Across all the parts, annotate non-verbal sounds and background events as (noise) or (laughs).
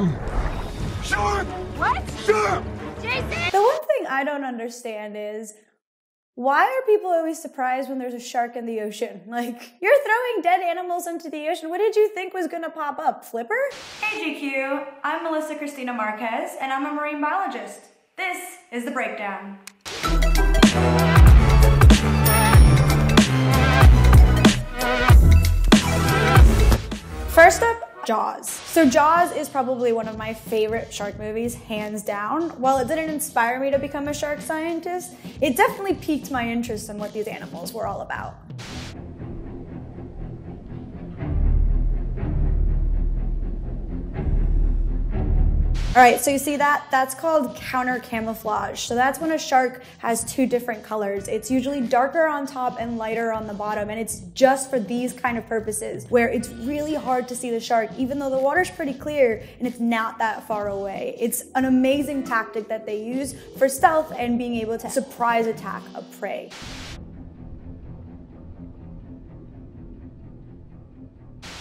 Shark! What? Shark! Jason! The one thing I don't understand is why are people always surprised when there's a shark in the ocean? (laughs) Like, you're throwing dead animals into the ocean. What did you think was gonna pop up? Flipper? Hey GQ, I'm Melissa Cristina Marquez, and I'm a marine biologist. This is The Breakdown. First up, Jaws. So Jaws is probably one of my favorite shark movies, hands down. While it didn't inspire me to become a shark scientist, it definitely piqued my interest in what these animals were all about. All right, so you see that? That's called counter camouflage. So that's when a shark has two different colors. It's usually darker on top and lighter on the bottom, and it's just for these kind of purposes where it's really hard to see the shark, even though the water's pretty clear and it's not that far away. It's an amazing tactic that they use for stealth and being able to surprise attack a prey.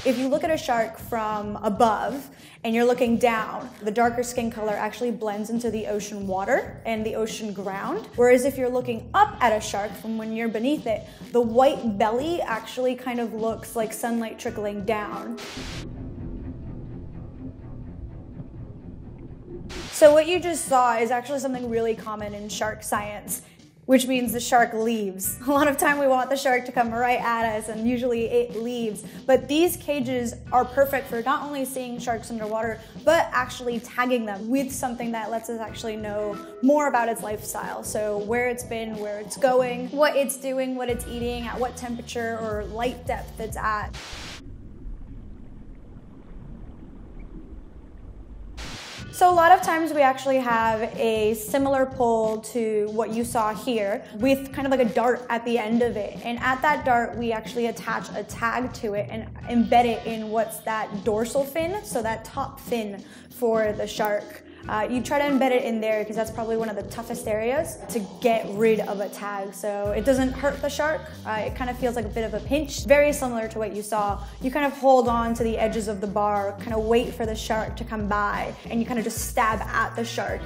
If you look at a shark from above and you're looking down, the darker skin color actually blends into the ocean water and the ocean ground. Whereas if you're looking up at a shark from when you're beneath it, the white belly actually kind of looks like sunlight trickling down. So what you just saw is actually something really common in shark science which means the shark leaves. (laughs) A lot of time we want the shark to come right at us and usually it leaves. But these cages are perfect for not only seeing sharks underwater, but actually tagging them with something that lets us actually know more about its lifestyle. So where it's been, where it's going, what it's doing, what it's eating, at what temperature or light depth it's at. So a lot of times we actually have a similar pole to what you saw here with kind of like a dart at the end of it. And at that dart, we actually attach a tag to it and embed it in what's that dorsal fin, so that top fin for the shark. Uh, you try to embed it in there because that's probably one of the toughest areas to get rid of a tag. So it doesn't hurt the shark. Uh, it kind of feels like a bit of a pinch. Very similar to what you saw. You kind of hold on to the edges of the bar, kind of wait for the shark to come by, and you kind of just stab at the shark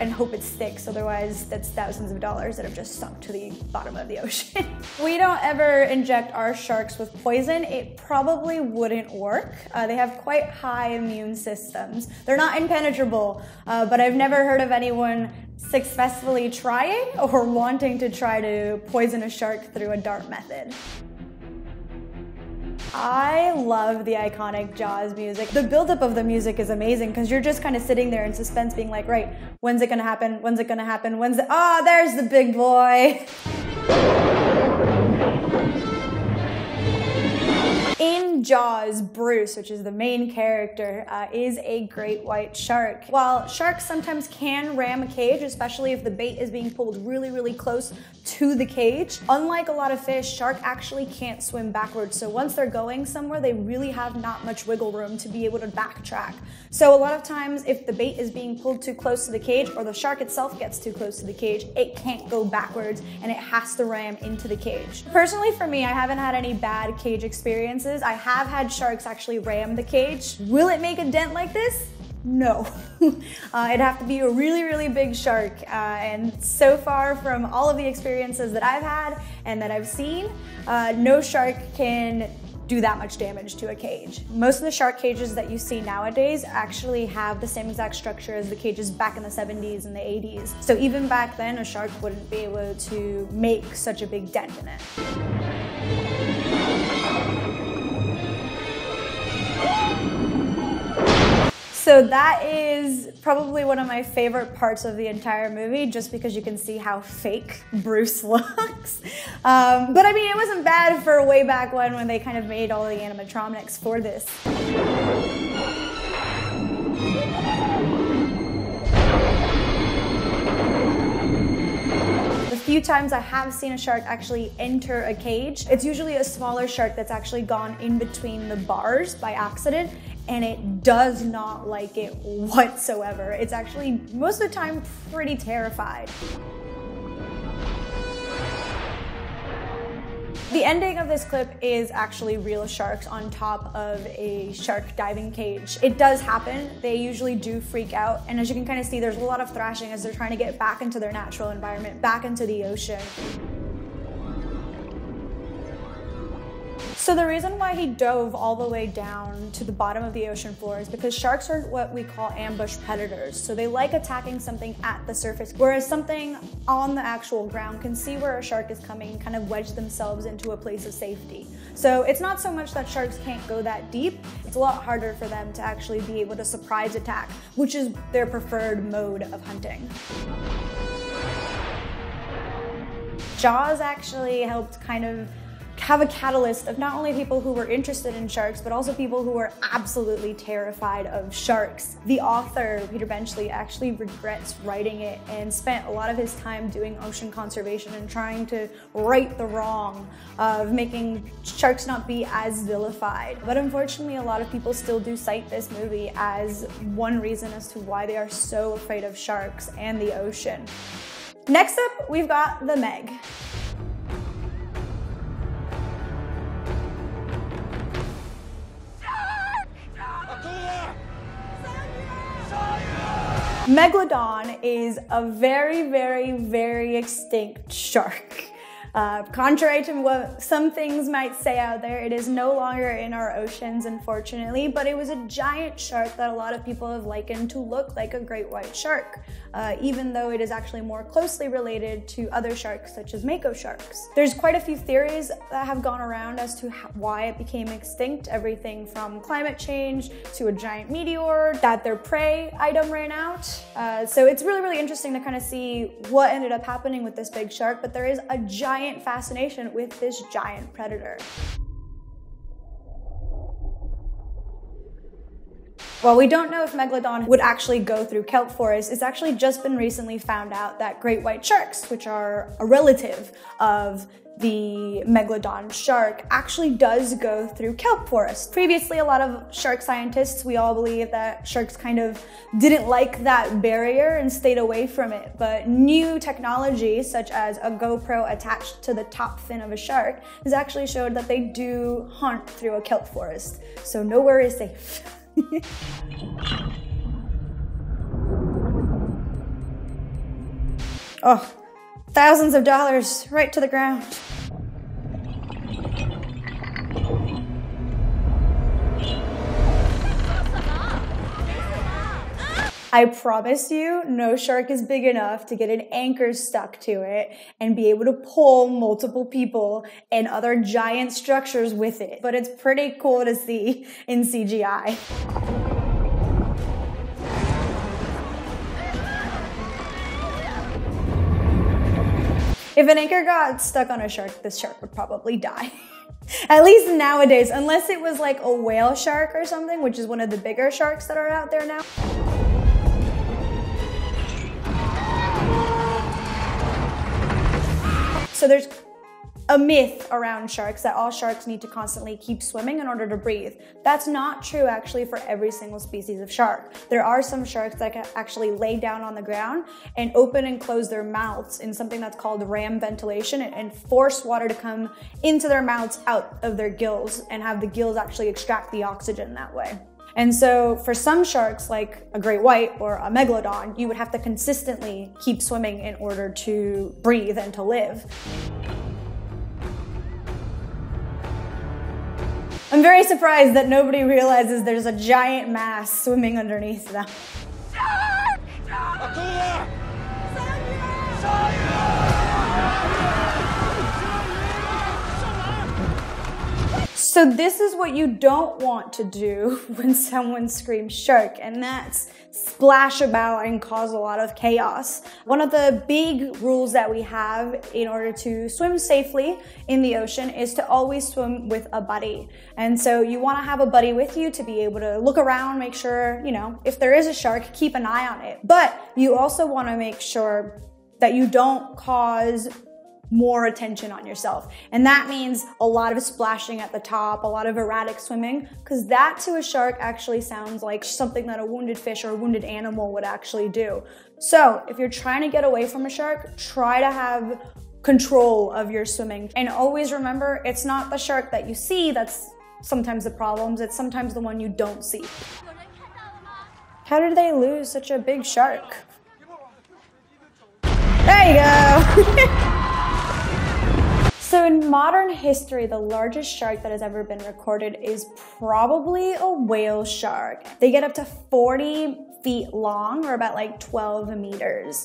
and hope it sticks. Otherwise, that's thousands of dollars that have just sunk to the bottom of the ocean. (laughs) we don't ever inject our sharks with poison. It probably wouldn't work. Uh, they have quite high immune systems. They're not impenetrable, uh, but I've never heard of anyone successfully trying or wanting to try to poison a shark through a dart method. I love the iconic Jaws music. The buildup of the music is amazing because you're just kind of sitting there in suspense, being like, right, when's it gonna happen? When's it gonna happen? When's it? Ah, oh, there's the big boy. In Jaws, Bruce, which is the main character, uh, is a great white shark. While sharks sometimes can ram a cage, especially if the bait is being pulled really, really close to the cage, unlike a lot of fish, shark actually can't swim backwards. So once they're going somewhere, they really have not much wiggle room to be able to backtrack. So a lot of times, if the bait is being pulled too close to the cage or the shark itself gets too close to the cage, it can't go backwards and it has to ram into the cage. Personally, for me, I haven't had any bad cage experiences. I have had sharks actually ram the cage. Will it make a dent like this? No. (laughs) uh, it'd have to be a really, really big shark. Uh, and so far, from all of the experiences that I've had and that I've seen, uh, no shark can do that much damage to a cage. Most of the shark cages that you see nowadays actually have the same exact structure as the cages back in the 70s and the 80s. So even back then, a shark wouldn't be able to make such a big dent in it. So that is probably one of my favorite parts of the entire movie, just because you can see how fake Bruce (laughs) looks. Um, but I mean, it wasn't bad for way back when when they kind of made all the animatronics for this. The few times I have seen a shark actually enter a cage, it's usually a smaller shark that's actually gone in between the bars by accident and it does not like it whatsoever. It's actually most of the time pretty terrified. The ending of this clip is actually real sharks on top of a shark diving cage. It does happen. They usually do freak out. And as you can kind of see, there's a lot of thrashing as they're trying to get back into their natural environment, back into the ocean. So the reason why he dove all the way down to the bottom of the ocean floor is because sharks are what we call ambush predators. So they like attacking something at the surface, whereas something on the actual ground can see where a shark is coming, kind of wedge themselves into a place of safety. So it's not so much that sharks can't go that deep, it's a lot harder for them to actually be able to surprise attack, which is their preferred mode of hunting. Jaws actually helped kind of have a catalyst of not only people who were interested in sharks, but also people who were absolutely terrified of sharks. The author, Peter Benchley, actually regrets writing it and spent a lot of his time doing ocean conservation and trying to right the wrong of making sharks not be as vilified. But unfortunately, a lot of people still do cite this movie as one reason as to why they are so afraid of sharks and the ocean. Next up, we've got The Meg. Megalodon is a very, very, very extinct shark. Uh, contrary to what some things might say out there, it is no longer in our oceans, unfortunately, but it was a giant shark that a lot of people have likened to look like a great white shark, uh, even though it is actually more closely related to other sharks, such as mako sharks. There's quite a few theories that have gone around as to how, why it became extinct, everything from climate change to a giant meteor, that their prey item ran out. Uh, so it's really, really interesting to kind of see what ended up happening with this big shark, but there is a giant giant fascination with this giant predator. While we don't know if Megalodon would actually go through kelp forests, it's actually just been recently found out that great white sharks, which are a relative of the megalodon shark actually does go through kelp forest. Previously, a lot of shark scientists, we all believe that sharks kind of didn't like that barrier and stayed away from it. But new technology, such as a GoPro attached to the top fin of a shark, has actually showed that they do hunt through a kelp forest. So nowhere is safe. (laughs) oh, thousands of dollars right to the ground. I promise you, no shark is big enough to get an anchor stuck to it and be able to pull multiple people and other giant structures with it. But it's pretty cool to see in CGI. If an anchor got stuck on a shark, this shark would probably die. (laughs) At least nowadays, unless it was like a whale shark or something, which is one of the bigger sharks that are out there now. So there's a myth around sharks that all sharks need to constantly keep swimming in order to breathe. That's not true actually for every single species of shark. There are some sharks that can actually lay down on the ground and open and close their mouths in something that's called ram ventilation and force water to come into their mouths out of their gills and have the gills actually extract the oxygen that way. And so for some sharks, like a great white or a megalodon, you would have to consistently keep swimming in order to breathe and to live. I'm very surprised that nobody realizes there's a giant mass swimming underneath them. So this is what you don't want to do (laughs) when someone screams shark, and that's splash about and cause a lot of chaos. One of the big rules that we have in order to swim safely in the ocean is to always swim with a buddy. And so you want to have a buddy with you to be able to look around, make sure, you know, if there is a shark, keep an eye on it. But you also want to make sure that you don't cause more attention on yourself. And that means a lot of splashing at the top, a lot of erratic swimming, because that to a shark actually sounds like something that a wounded fish or a wounded animal would actually do. So if you're trying to get away from a shark, try to have control of your swimming. And always remember, it's not the shark that you see that's sometimes the problems, it's sometimes the one you don't see. How did they lose such a big shark? There you go. (laughs) So in modern history, the largest shark that has ever been recorded is probably a whale shark. They get up to 40 feet long or about like 12 meters.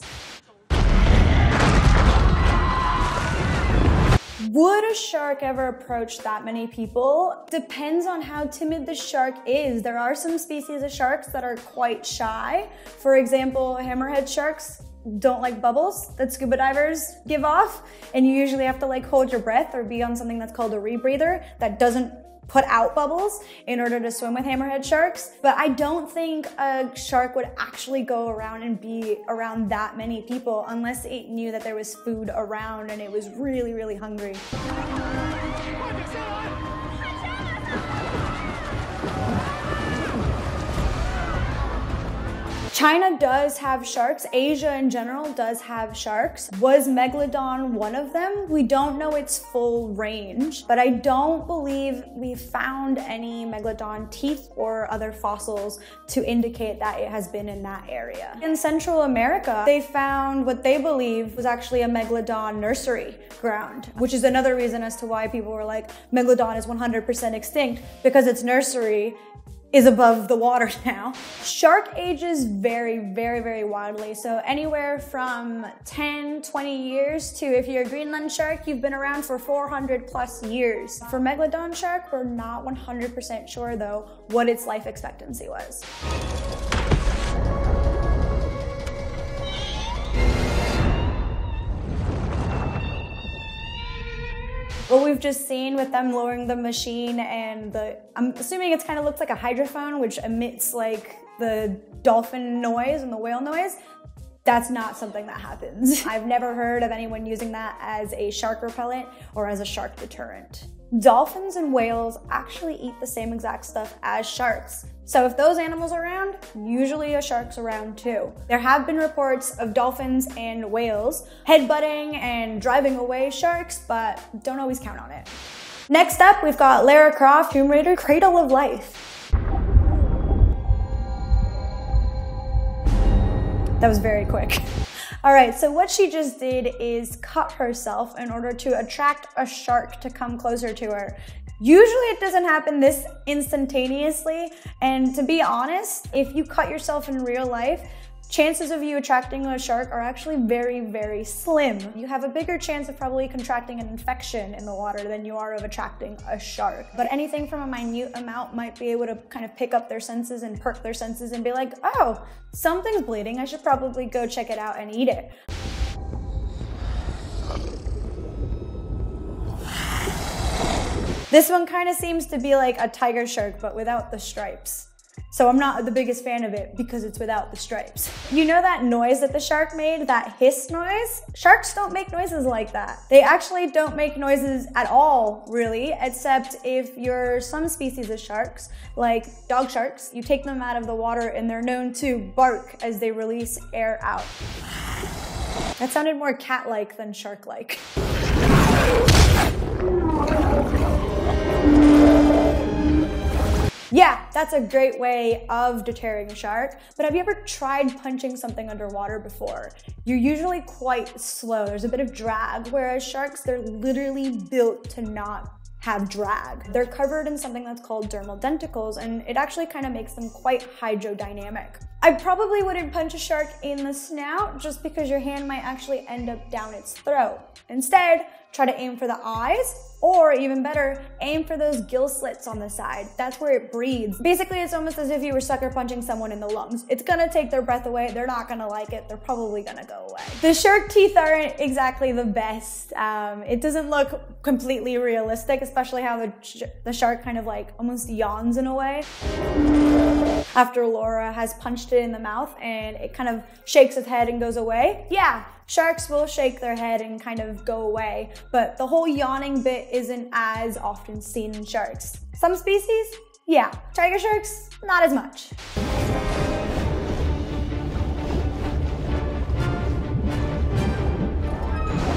Would a shark ever approach that many people? Depends on how timid the shark is. There are some species of sharks that are quite shy. For example, hammerhead sharks don't like bubbles that scuba divers give off. And you usually have to like hold your breath or be on something that's called a rebreather that doesn't put out bubbles in order to swim with hammerhead sharks. But I don't think a shark would actually go around and be around that many people unless it knew that there was food around and it was really, really hungry. China does have sharks. Asia in general does have sharks. Was Megalodon one of them? We don't know its full range, but I don't believe we found any Megalodon teeth or other fossils to indicate that it has been in that area. In Central America, they found what they believe was actually a Megalodon nursery ground, which is another reason as to why people were like, Megalodon is 100% extinct because its nursery is above the water (laughs) now. Shark ages vary very, very wildly. So anywhere from 10, 20 years to if you're a Greenland shark, you've been around for 400 plus years. For Megalodon shark, we're not 100% sure though what its life expectancy was. What we've just seen with them lowering the machine and the, I'm assuming it kind of looks like a hydrophone, which emits like the dolphin noise and the whale noise. That's not something that happens. (laughs) I've never heard of anyone using that as a shark repellent or as a shark deterrent. Dolphins and whales actually eat the same exact stuff as sharks. So if those animals are around, usually a shark's around too. There have been reports of dolphins and whales headbutting and driving away sharks, but don't always count on it. Next up, we've got Lara Croft, Tomb Raider, Cradle of Life. That was very quick. (laughs) All right, so what she just did is cut herself in order to attract a shark to come closer to her. Usually it doesn't happen this instantaneously, and to be honest, if you cut yourself in real life, chances of you attracting a shark are actually very, very slim. You have a bigger chance of probably contracting an infection in the water than you are of attracting a shark. But anything from a minute amount might be able to kind of pick up their senses and perk their senses and be like, oh, something's bleeding. I should probably go check it out and eat it. This one kind of seems to be like a tiger shark, but without the stripes. So I'm not the biggest fan of it because it's without the stripes. You know that noise that the shark made, that hiss noise? Sharks don't make noises like that. They actually don't make noises at all, really, except if you're some species of sharks, like dog sharks, you take them out of the water and they're known to bark as they release air out. That sounded more cat-like than shark-like. Yeah, that's a great way of deterring a shark. But have you ever tried punching something underwater before? You're usually quite slow. There's a bit of drag, whereas sharks, they're literally built to not have drag. They're covered in something that's called dermal denticles, and it actually kind of makes them quite hydrodynamic. I probably wouldn't punch a shark in the snout just because your hand might actually end up down its throat. Instead, try to aim for the eyes or even better, aim for those gill slits on the side. That's where it breathes. Basically, it's almost as if you were sucker punching someone in the lungs. It's gonna take their breath away. They're not gonna like it. They're probably gonna go away. The shark teeth aren't exactly the best. Um, it doesn't look completely realistic, especially how the, the shark kind of like almost yawns in a way. After Laura has punched it in the mouth and it kind of shakes its head and goes away. Yeah, Sharks will shake their head and kind of go away, but the whole yawning bit isn't as often seen in sharks. Some species, yeah. Tiger sharks, not as much.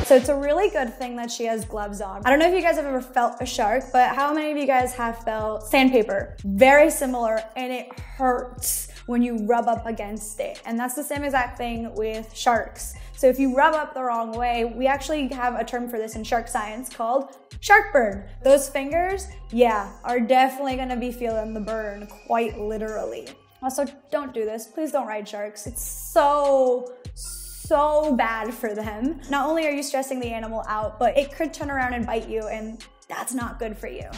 So it's a really good thing that she has gloves on. I don't know if you guys have ever felt a shark, but how many of you guys have felt sandpaper? Very similar and it hurts when you rub up against it. And that's the same exact thing with sharks. So if you rub up the wrong way, we actually have a term for this in shark science called shark burn. Those fingers, yeah, are definitely gonna be feeling the burn quite literally. Also, don't do this. Please don't ride sharks. It's so, so bad for them. Not only are you stressing the animal out, but it could turn around and bite you, and that's not good for you.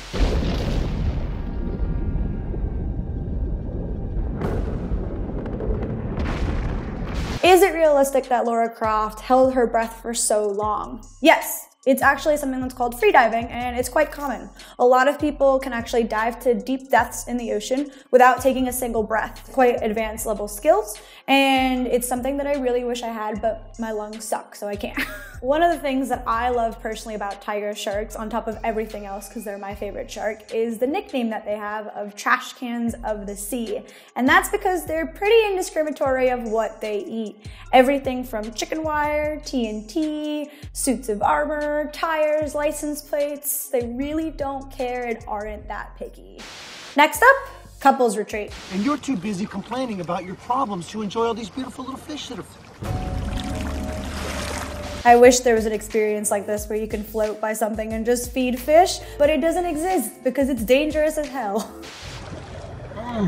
Is it realistic that Laura Croft held her breath for so long? Yes, it's actually something that's called freediving and it's quite common. A lot of people can actually dive to deep depths in the ocean without taking a single breath. Quite advanced level skills and it's something that I really wish I had, but my lungs suck, so I can't. (laughs) One of the things that I love personally about tiger sharks, on top of everything else, because they're my favorite shark, is the nickname that they have of trash cans of the sea. And that's because they're pretty indiscriminatory of what they eat. Everything from chicken wire, TNT, suits of armor, tires, license plates. They really don't care and aren't that picky. Next up, couples retreat. And you're too busy complaining about your problems to enjoy all these beautiful little fish that are. I wish there was an experience like this where you can float by something and just feed fish, but it doesn't exist because it's dangerous as hell. Oh.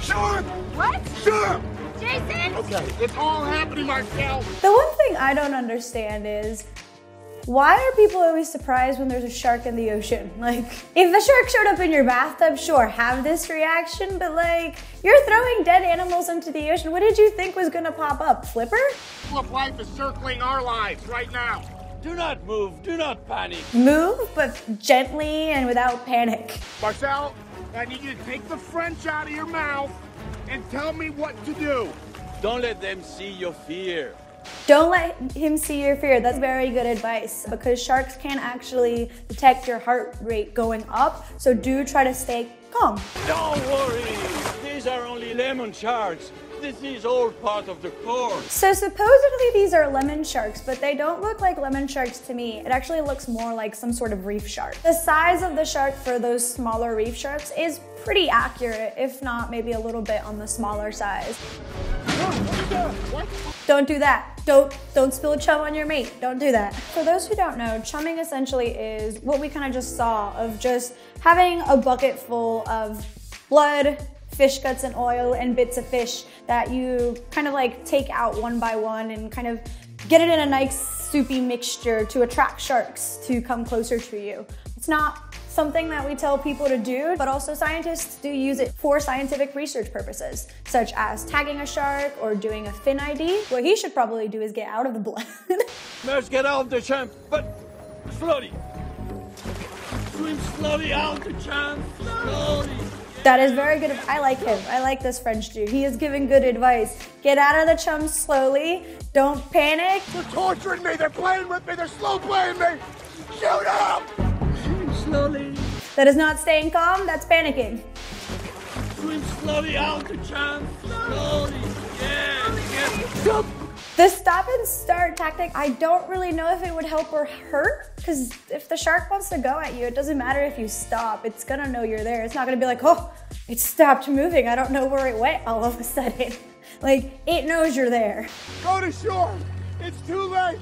Sure! What? Sure! Jason? Okay, it's all happening, Marcel. The one thing I don't understand is why are people always surprised when there's a shark in the ocean? (laughs) Like, if the shark showed up in your bathtub, sure, have this reaction, but like, you're throwing dead animals into the ocean. What did you think was gonna pop up? Flipper? Of life is circling our lives right now. Do not move, do not panic. Move, but gently and without panic. Marcel, I need you to take the French out of your mouth and tell me what to do. Don't let them see your fear. Don't let him see your fear. That's very good advice because sharks can actually detect your heart rate going up. So do try to stay calm. Don't worry, these are only lemon sharks. This is all part of the course. So supposedly these are lemon sharks, but they don't look like lemon sharks to me. It actually looks more like some sort of reef shark. The size of the shark for those smaller reef sharks is pretty accurate, if not maybe a little bit on the smaller size. Don't do that. Don't don't spill chum on your mate. Don't do that. For those who don't know, chumming essentially is what we kind of just saw of just having a bucket full of blood, fish guts and oil and bits of fish that you kind of like take out one by one and kind of get it in a nice soupy mixture to attract sharks to come closer to you. It's not something that we tell people to do, but also scientists do use it for scientific research purposes, such as tagging a shark or doing a fin ID. What he should probably do is get out of the blood. (laughs) Let's get out of the champ, but slowly. Swim slowly out the champ, slowly. That is very good. I like him. I like this French dude. He is giving good advice. Get out of the chum slowly. Don't panic. They're torturing me. They're playing with me. They're slow playing me. Shoot up! Slowly. That is not staying calm. That's panicking. Swim slowly out the champ, slowly. Yeah, yeah. The stop and start tactic, I don't really know if it would help or hurt. Because if the shark wants to go at you, it doesn't matter if you stop. It's gonna know you're there. It's not gonna be like, oh, it stopped moving. I don't know where it went all of a sudden. (laughs) Like, it knows you're there. Go to shore. It's too late.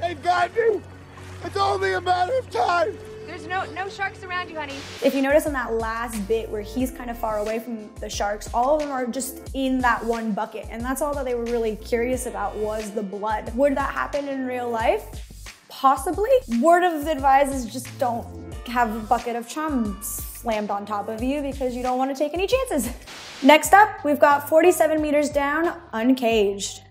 They've got me. It's only a matter of time. There's no no sharks around you, honey. If you notice in that last bit where he's kind of far away from the sharks, all of them are just in that one bucket. And that's all that they were really curious about was the blood. Would that happen in real life? Possibly. Word of advice is just don't have a bucket of chum slammed on top of you because you don't want to take any chances. Next up, we've got 47 meters down, uncaged.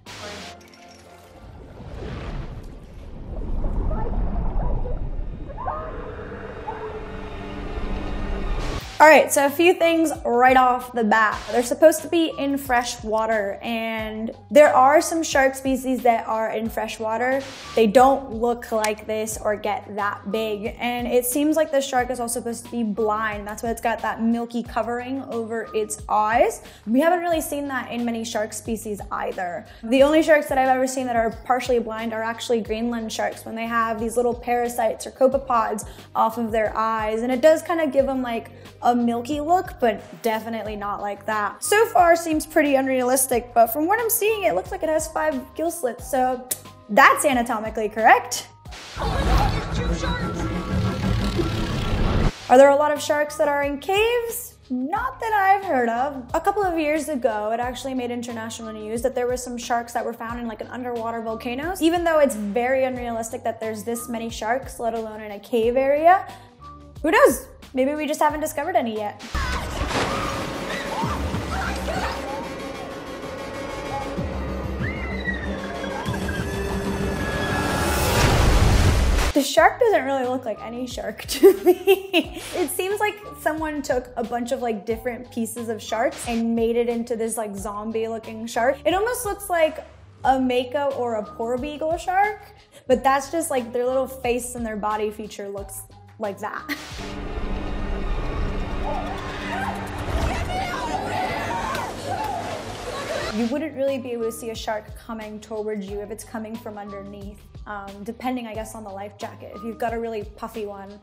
All right, so a few things right off the bat. They're supposed to be in fresh water, and there are some shark species that are in fresh water. They don't look like this or get that big, and it seems like the shark is also supposed to be blind. That's why it's got that milky covering over its eyes. We haven't really seen that in many shark species either. The only sharks that I've ever seen that are partially blind are actually Greenland sharks when they have these little parasites or copepods off of their eyes, and it does kind of give them like a milky look, but definitely not like that. So far seems pretty unrealistic, but from what I'm seeing, it looks like it has five gill slits, so that's anatomically correct. Are there a lot of sharks that are in caves? Not that I've heard of. A couple of years ago, it actually made international news that there were some sharks that were found in like an underwater volcano. Even though it's very unrealistic that there's this many sharks, let alone in a cave area, who knows? Maybe we just haven't discovered any yet. The shark doesn't really look like any shark (laughs) to me. it seems like someone took a bunch of like different pieces of sharks and made it into this like zombie looking shark. It almost looks like a mako or a porbeagle shark, but that's just like their little face and their body feature looks like that. (laughs) you wouldn't really be able to see a shark coming towards you if it's coming from underneath, um, depending, I guess, on the life jacket. If you've got a really puffy one,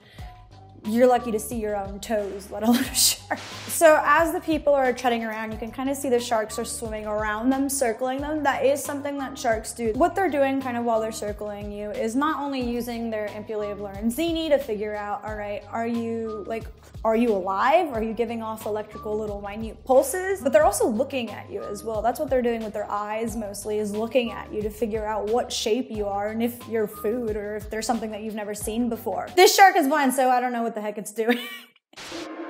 you're lucky to see your own toes, let alone a shark. So as the people are treading around, you can kind of see the sharks are swimming around them, circling them. That is something that sharks do. What they're doing kind of while they're circling you is not only using their ampullae Lorenzini to figure out, all right, are you like, are you alive? Are you giving off electrical little minute pulses? But they're also looking at you as well. That's what they're doing with their eyes mostly is looking at you to figure out what shape you are and if you're food or if there's something that you've never seen before. This shark is blind, so I don't know what the heck it's doing. (laughs)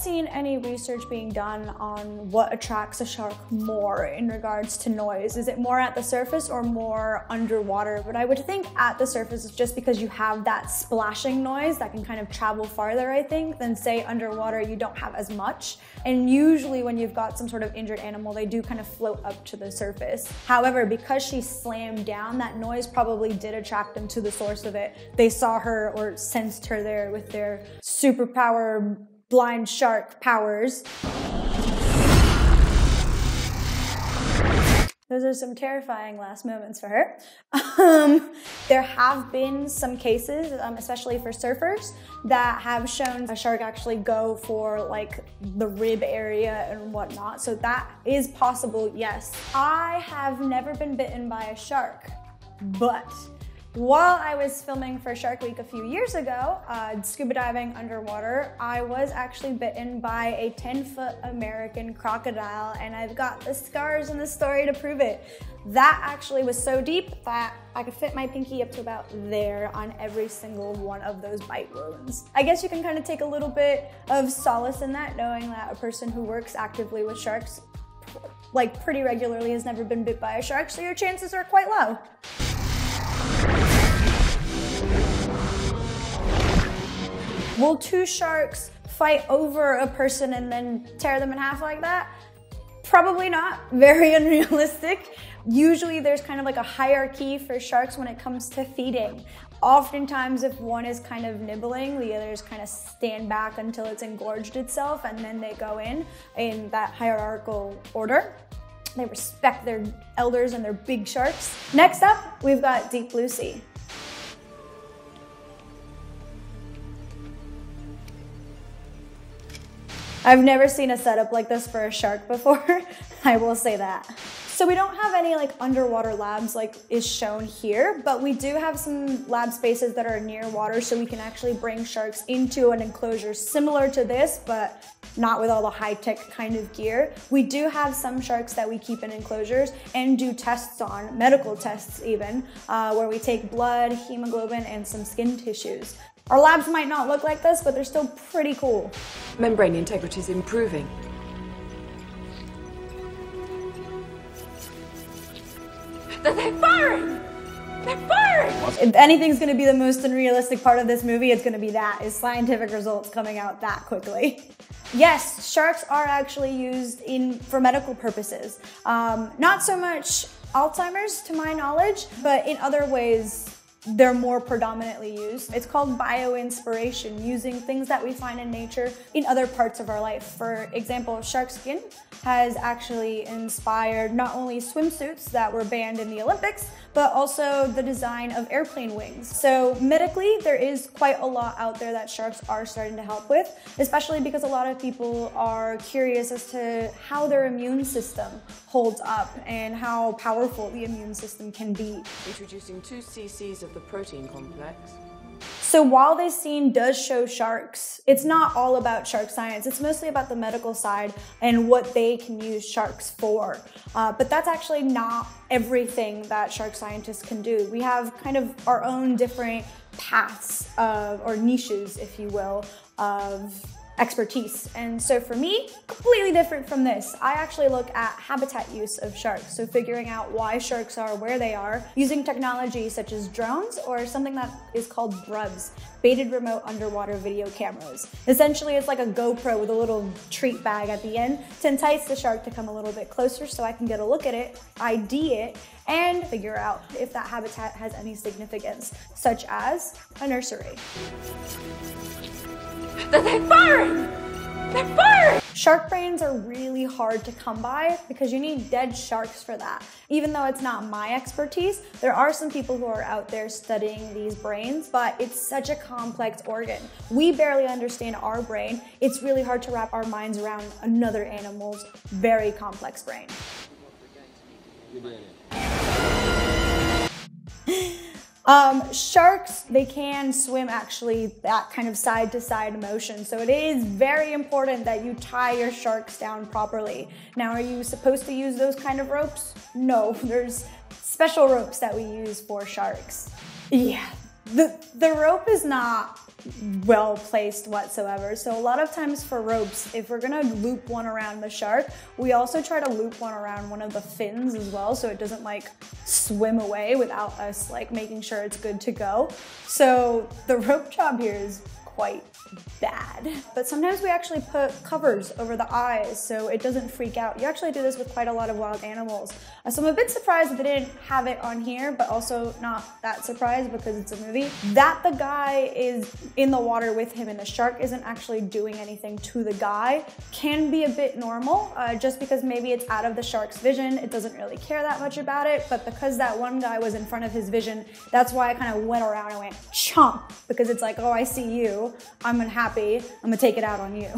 seen any research being done on what attracts a shark more in regards to noise. Is it more at the surface or more underwater? But I would think at the surface is just because you have that splashing noise that can kind of travel farther, I think, than say underwater you don't have as much. And usually when you've got some sort of injured animal, they do kind of float up to the surface. However, because she slammed down, that noise probably did attract them to the source of it. They saw her or sensed her there with their superpower blind shark powers. Those are some terrifying last moments for her. Um, there have been some cases, um, especially for surfers, that have shown a shark actually go for like the rib area and whatnot. So that is possible, yes. I have never been bitten by a shark, but while I was filming for Shark Week a few years ago, uh, scuba diving underwater, I was actually bitten by a 10 foot American crocodile, and I've got the scars in the story to prove it. That actually was so deep that I could fit my pinky up to about there on every single one of those bite wounds. I guess you can kind of take a little bit of solace in that, knowing that a person who works actively with sharks, like pretty regularly, has never been bit by a shark, so your chances are quite low. Will two sharks fight over a person and then tear them in half like that? Probably not. (laughs) Very unrealistic. Usually there's kind of like a hierarchy for sharks when it comes to feeding. Oftentimes, if one is kind of nibbling, the others kind of stand back until it's engorged itself and then they go in in that hierarchical order. They respect their elders and their big sharks. Next up, we've got Deep Blue Sea. I've never seen a setup like this for a shark before. (laughs) I will say that. So we don't have any like underwater labs like is shown here, but we do have some lab spaces that are near water so we can actually bring sharks into an enclosure similar to this, but not with all the high-tech kind of gear. We do have some sharks that we keep in enclosures and do tests on, medical tests even, uh, where we take blood, hemoglobin, and some skin tissues. Our labs might not look like this, but they're still pretty cool. Membrane integrity is improving. They're firing! They're firing! If anything's gonna be the most unrealistic part of this movie, it's gonna be that, is scientific results coming out that quickly. (laughs) Yes, sharks are actually used in for medical purposes. Um, not so much Alzheimer's to my knowledge, but in other ways, they're more predominantly used. It's called bioinspiration, using things that we find in nature in other parts of our life. For example, shark skin has actually inspired not only swimsuits that were banned in the Olympics, but also the design of airplane wings. So medically, there is quite a lot out there that sharks are starting to help with, especially because a lot of people are curious as to how their immune system holds up and how powerful the immune system can be. Introducing two cc's of the protein complex. So while this scene does show sharks, it's not all about shark science. It's mostly about the medical side and what they can use sharks for. Uh, but that's actually not everything that shark scientists can do. We have kind of our own different paths of, or niches, if you will, of expertise. And so for me, completely different from this. I actually look at habitat use of sharks. So figuring out why sharks are where they are using technology such as drones or something that is called BRUVs, baited remote underwater video cameras. Essentially, it's like a GoPro with a little treat bag at the end to entice the shark to come a little bit closer so I can get a look at it, ID it, and figure out if that habitat has any significance, such as a nursery. They're firing! They're firing! Shark brains are really hard to come by because you need dead sharks for that. Even though it's not my expertise, there are some people who are out there studying these brains, but it's such a complex organ. We barely understand our brain. It's really hard to wrap our minds around another animal's very complex brain. Um, sharks, they can swim actually that kind of side to side motion. So it is very important that you tie your sharks down properly. Now, are you supposed to use those kind of ropes? No, (laughs) there's special ropes that we use for sharks. Yeah, the, the rope is not well placed whatsoever. So a lot of times for ropes, if we're gonna loop one around the shark, we also try to loop one around one of the fins as well so it doesn't like swim away without us like making sure it's good to go. So the rope job here is quite bad. But sometimes we actually put covers over the eyes so it doesn't freak out. You actually do this with quite a lot of wild animals. Uh, so I'm a bit surprised that they didn't have it on here, but also not that surprised because it's a movie. That the guy is in the water with him and the shark isn't actually doing anything to the guy can be a bit normal, uh, just because maybe it's out of the shark's vision. It doesn't really care that much about it, but because that one guy was in front of his vision, that's why I kind of went around and went chomp because it's like, oh, I see you. I'm unhappy. I'm gonna take it out on you.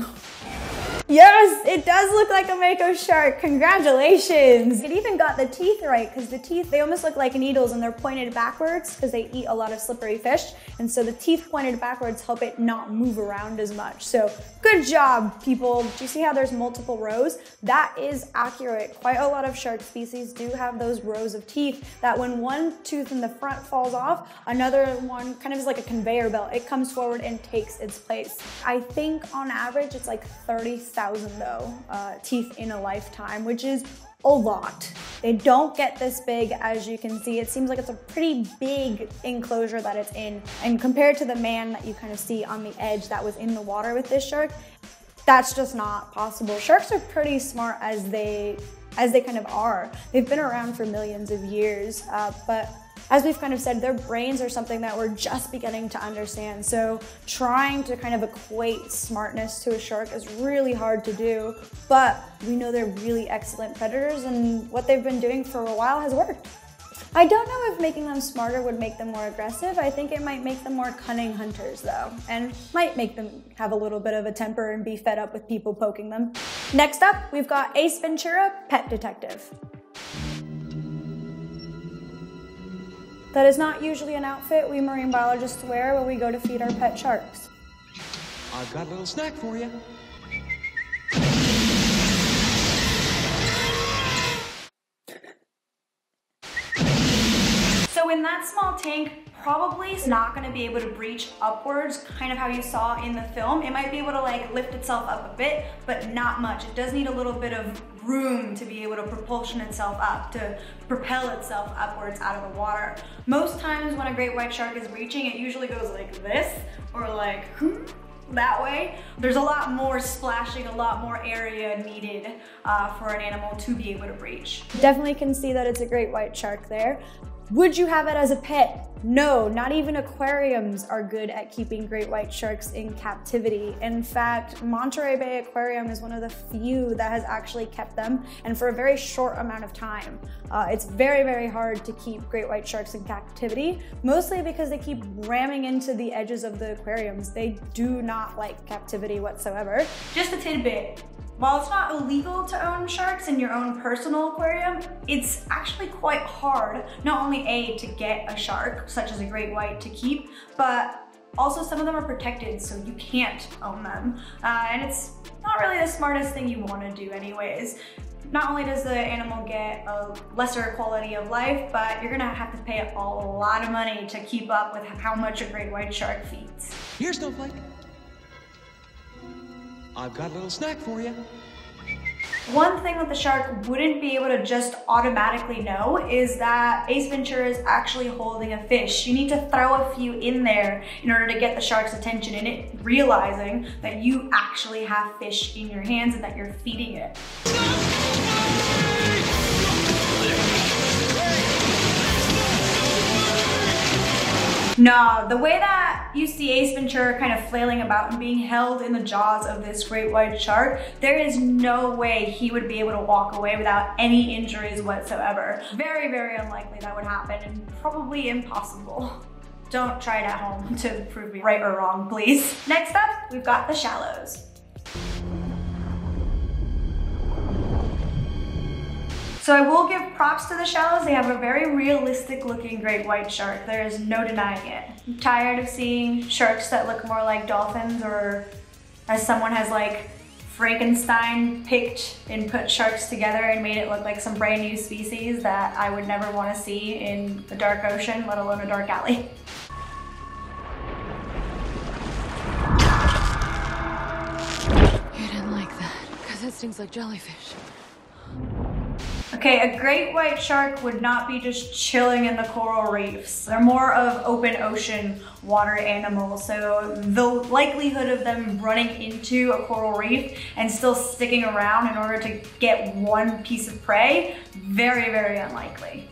Yes, it does look like a Mako shark. Congratulations. It even got the teeth right because the teeth, they almost look like needles and they're pointed backwards because they eat a lot of slippery fish. And so the teeth pointed backwards help it not move around as much. So good job, people. Do you see how there's multiple rows? That is accurate. Quite a lot of shark species do have those rows of teeth that when one tooth in the front falls off, another one kind of is like a conveyor belt. It comes forward and takes its place. I think on average it's like 30,000 though, uh, teeth in a lifetime, which is a lot. They don't get this big as you can see. It seems like it's a pretty big enclosure that it's in. And compared to the man that you kind of see on the edge that was in the water with this shark, that's just not possible. Sharks are pretty smart as they as they kind of are. They've been around for millions of years, uh, but as we've kind of said, their brains are something that we're just beginning to understand. So trying to kind of equate smartness to a shark is really hard to do, but we know they're really excellent predators and what they've been doing for a while has worked. I don't know if making them smarter would make them more aggressive. I think it might make them more cunning hunters though, and might make them have a little bit of a temper and be fed up with people poking them. Next up, we've got Ace Ventura, Pet Detective. That is not usually an outfit we marine biologists wear when we go to feed our pet sharks. I've got a little snack for you. So in that small tank, probably is not gonna be able to breach upwards, kind of how you saw in the film. It might be able to like lift itself up a bit, but not much. It does need a little bit of room to be able to propulsion itself up, to propel itself upwards out of the water. Most times when a great white shark is breaching, it usually goes like this, or like hmm, that way. There's a lot more splashing, a lot more area needed uh, for an animal to be able to breach. Definitely can see that it's a great white shark there. Would you have it as a pet? No, not even aquariums are good at keeping great white sharks in captivity. In fact, Monterey Bay Aquarium is one of the few that has actually kept them and for a very short amount of time. Uh, it's very, very hard to keep great white sharks in captivity, mostly because they keep ramming into the edges of the aquariums. They do not like captivity whatsoever. Just a tidbit. While it's not illegal to own sharks in your own personal aquarium, it's actually quite hard, not only A, to get a shark, such as a great white, to keep, but also some of them are protected, so you can't own them. Uh, and it's not really the smartest thing you wanna do anyways. Not only does the animal get a lesser quality of life, but you're gonna have to pay a lot of money to keep up with how much a great white shark feeds. Here, Snowflake. I've got a little snack for you. One thing that the shark wouldn't be able to just automatically know is that Ace Ventura is actually holding a fish. You need to throw a few in there in order to get the shark's attention and it realizing that you actually have fish in your hands and that you're feeding it. No, the way that you see Ace Ventura kind of flailing about and being held in the jaws of this great white shark, there is no way he would be able to walk away without any injuries whatsoever. Very, very unlikely that would happen and probably impossible. Don't try it at home to prove me right or wrong, please. Next up, we've got the shallows. So I will give props to the shallows. They have a very realistic looking great white shark. There is no denying it. I'm tired of seeing sharks that look more like dolphins or as someone has like Frankenstein picked and put sharks together and made it look like some brand new species that I would never want to see in the dark ocean, let alone a dark alley. You didn't like that, because it stings like jellyfish. Okay, a great white shark would not be just chilling in the coral reefs. They're more of open ocean water animals, so the likelihood of them running into a coral reef and still sticking around in order to get one piece of prey, very, very unlikely.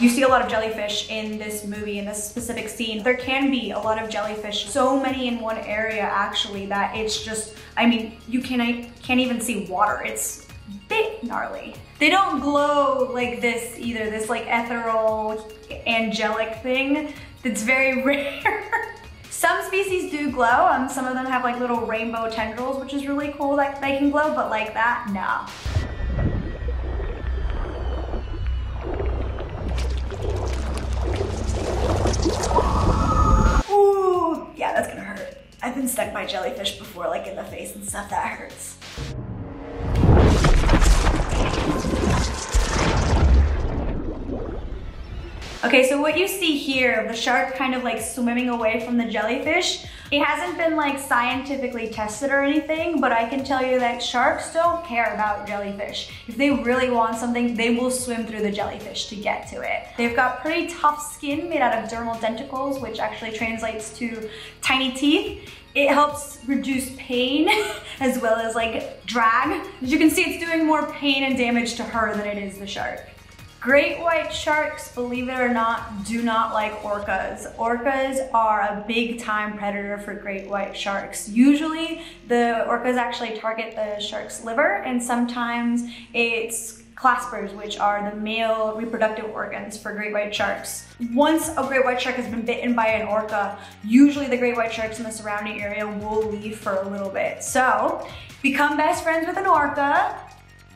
You see a lot of jellyfish in this movie, in this specific scene. There can be a lot of jellyfish, so many in one area actually that it's just, I mean, you can't, can't even see water. It's bit gnarly. They don't glow like this either, this like ethereal, angelic thing that's very (laughs) rare. Some species do glow, um, some of them have like little rainbow tendrils, which is really cool that they can glow, but like that, no. Ooh, yeah, that's gonna hurt. I've been stung by jellyfish before, like in the face and stuff, that hurts. Okay, so what you see here, the shark kind of like swimming away from the jellyfish, it hasn't been like scientifically tested or anything, but I can tell you that sharks don't care about jellyfish. If they really want something, they will swim through the jellyfish to get to it. They've got pretty tough skin made out of dermal denticles, which actually translates to tiny teeth. It helps reduce pain (laughs) as well as like drag. As you can see, it's doing more pain and damage to her than it is the shark. Great white sharks, believe it or not, do not like orcas. Orcas are a big time predator for great white sharks. Usually the orcas actually target the shark's liver and sometimes it's claspers, which are the male reproductive organs for great white sharks. Once a great white shark has been bitten by an orca, usually the great white sharks in the surrounding area will leave for a little bit. So become best friends with an orca,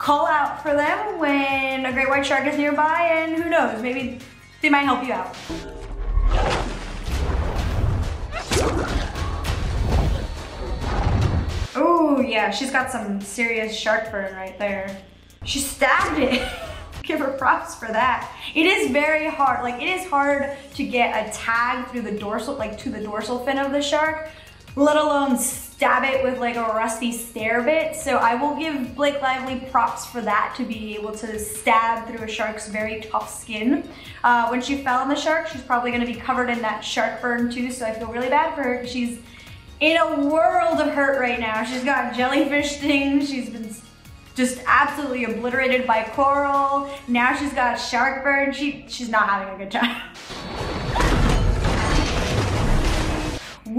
call out for them when a great white shark is nearby and who knows, maybe they might help you out. Oh yeah, she's got some serious shark burn right there. She stabbed it. (laughs) Give her props for that. It is very hard. Like it is hard to get a tag through the dorsal, like to the dorsal fin of the shark, let alone stab it with like a rusty stair bit. So I will give Blake Lively props for that to be able to stab through a shark's very tough skin. Uh, when she fell on the shark, she's probably gonna be covered in that shark burn too. So I feel really bad for her. She's in a world of hurt right now. She's got jellyfish stings. She's been just absolutely obliterated by coral. Now she's got shark burn. She, she's not having a good time. (laughs)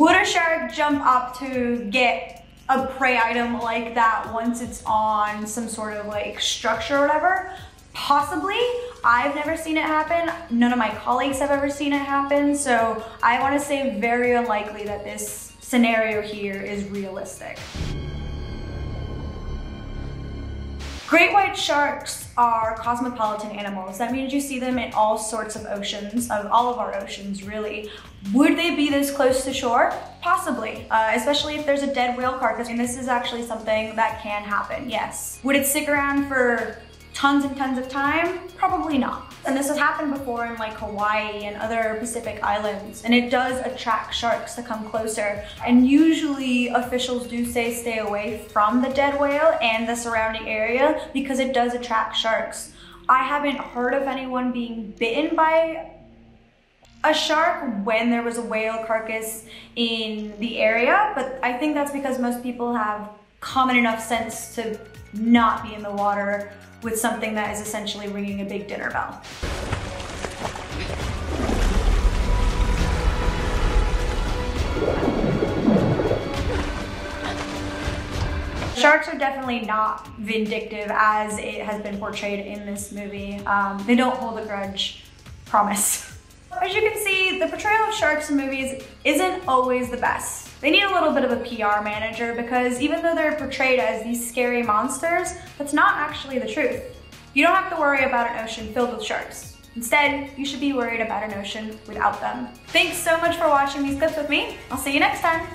Would a shark jump up to get a prey item like that once it's on some sort of like structure or whatever? Possibly. I've never seen it happen. None of my colleagues have ever seen it happen. So I want to say very unlikely that this scenario here is realistic. Great white sharks are cosmopolitan animals. That means you see them in all sorts of oceans, of all of our oceans really. Would they be this close to shore? Possibly, uh, especially if there's a dead whale carcass. And this is actually something that can happen, yes. Would it stick around for tons and tons of time? Probably not. And this has happened before in like Hawaii and other Pacific islands, and it does attract sharks to come closer. And usually officials do say stay away from the dead whale and the surrounding area because it does attract sharks. I haven't heard of anyone being bitten by a shark when there was a whale carcass in the area, but I think that's because most people have common enough sense to not be in the water with something that is essentially ringing a big dinner bell. Sharks are definitely not vindictive as it has been portrayed in this movie. Um, they don't hold a grudge, promise. (laughs) As you can see, the portrayal of sharks in movies isn't always the best. They need a little bit of a PR manager because even though they're portrayed as these scary monsters, that's not actually the truth. You don't have to worry about an ocean filled with sharks. Instead, you should be worried about an ocean without them. Thanks so much for watching these clips with me. I'll see you next time.